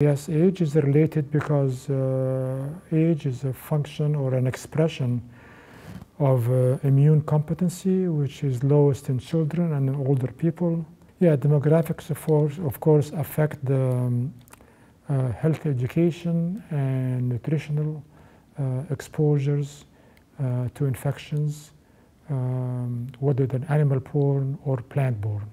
Yes, age is related because uh, age is a function or an expression of uh, immune competency, which is lowest in children and in older people. Yeah, demographics, of course, of course affect the um, uh, health education and nutritional uh, exposures uh, to infections, um, whether they're animal-borne or plant-borne.